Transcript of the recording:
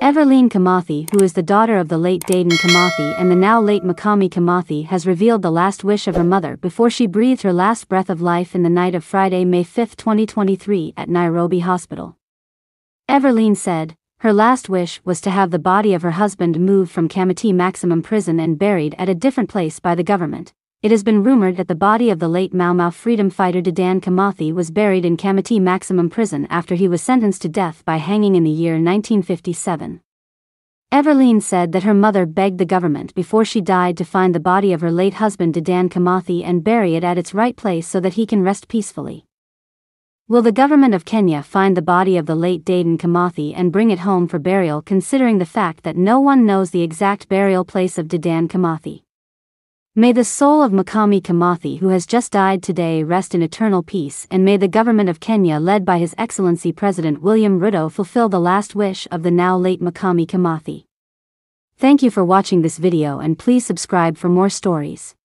Everline Kimathi, who is the daughter of the late Dedan Kimathi and the now late Mukami Kimathi, has revealed the last wish of her mother before she breathed her last breath of life in the night of Friday, May 5, 2023 at Nairobi Hospital. Everline said, her last wish was to have the body of her husband moved from Kamiti Maximum Prison and buried at a different place by the government. It has been rumored that the body of the late Mau Mau freedom fighter Dedan Kimathi was buried in Kamiti Maximum Prison after he was sentenced to death by hanging in the year 1957. Everline said that her mother begged the government before she died to find the body of her late husband Dedan Kimathi and bury it at its right place so that he can rest peacefully. Will the government of Kenya find the body of the late Dedan Kimathi and bring it home for burial considering the fact that no one knows the exact burial place of Dedan Kimathi? May the soul of Mukami Kimathi who has just died today rest in eternal peace and may the government of Kenya led by His Excellency President William Ruto fulfill the last wish of the now late Mukami Kimathi. Thank you for watching this video and please subscribe for more stories.